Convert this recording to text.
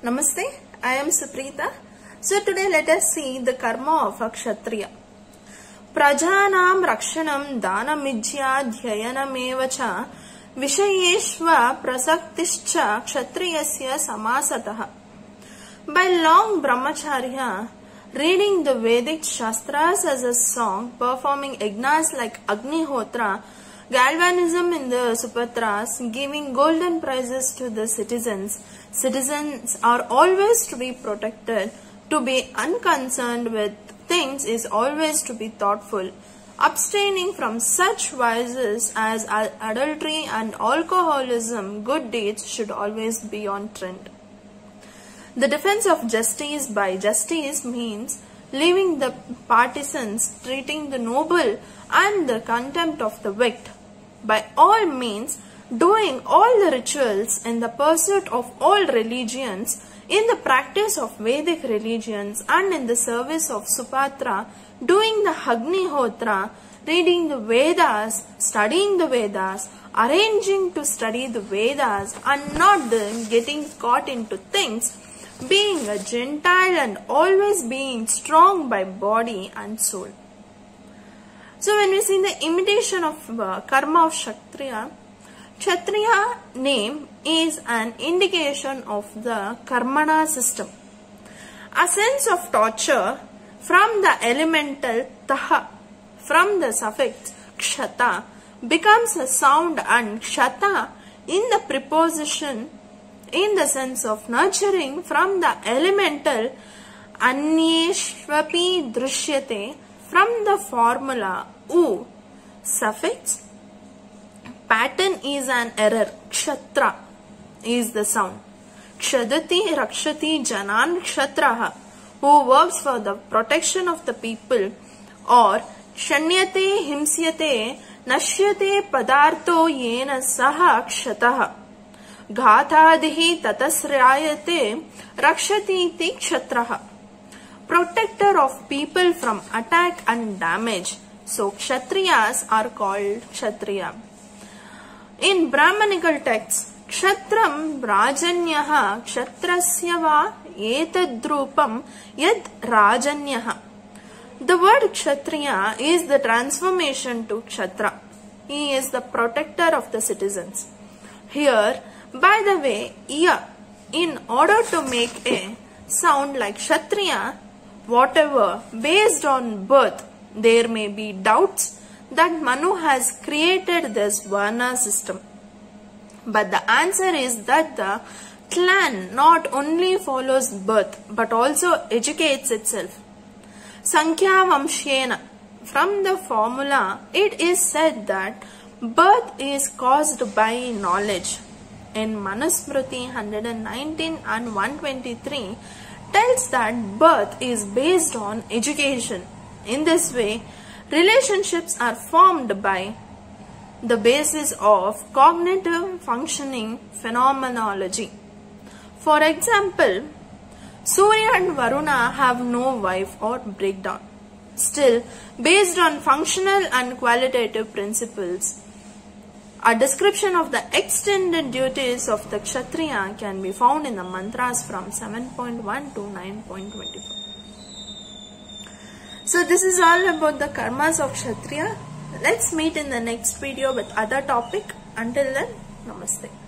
Namaste, I am Suprita. So today let us see the karma of a Kshatriya. प्रजानां रक्षणं दानमिज्याध्ययनमेव च विषयेष्व प्रसक्तिश्च क्षत्रियस्य समासतः By long brahmacharya, reading the Vedic Shastras as a song, performing yagnas like Agnihotra, galvanism in the Supatras, giving golden prizes to the citizens, citizens are always to be protected, to be unconcerned with things is always to be thoughtful. Abstaining from such vices as adultery and alcoholism, good deeds should always be on trend. The defense of justice by justice means leaving the partisans, treating the noble and the contempt of the wicked. By all means, doing all the rituals in the pursuit of all religions, in the practice of Vedic religions and in the service of Supatra, doing the Agnihotra, reading the Vedas, studying the Vedas, arranging to study the Vedas and not the getting caught into things, being a Gentile and always being strong by body and soul. So when we see the imitation of uh, karma of Kshatriya, Kshatriya name is an indication of the karmana system. A sense of torture from the elemental taha, from the suffix kshata, becomes a sound and kshata in the preposition in the sense of nurturing from the elemental anyeshvapi drishyate from the formula u suffix pattern is an error kshatra is the sound kshadati rakshati janan kshatraha who works for the protection of the people or shanyate himsyate nashyate padarto yena saha kshatah घातादिः ततस्रायते रक्षतीति क्षत्रः protector of people from attack and damage. So kshatriyas are called kshatriya. In brahmanical texts kshatram rajanyah kshatrasya va etadrupam yad rajanyah. The word kshatriya is the transformation to kshatra he is the protector of the citizens. Here by the way, ya, in order to make a sound like Kshatriya, whatever, based on birth, there may be doubts that Manu has created this Varna system. But the answer is that the clan not only follows birth but also educates itself. Sankhya Vamshena. From the formula, it is said that birth is caused by knowledge in Manusmriti 119 and 123 tells that birth is based on education. In this way, relationships are formed by the basis of cognitive functioning phenomenology. For example, Surya and Varuna have no wife or breakdown. Still, based on functional and qualitative principles, a description of the extended duties of the Kshatriya can be found in the mantras from 7.1 to 9.24. So this is all about the karmas of Kshatriya. Let's meet in the next video with other topic. Until then, Namaste.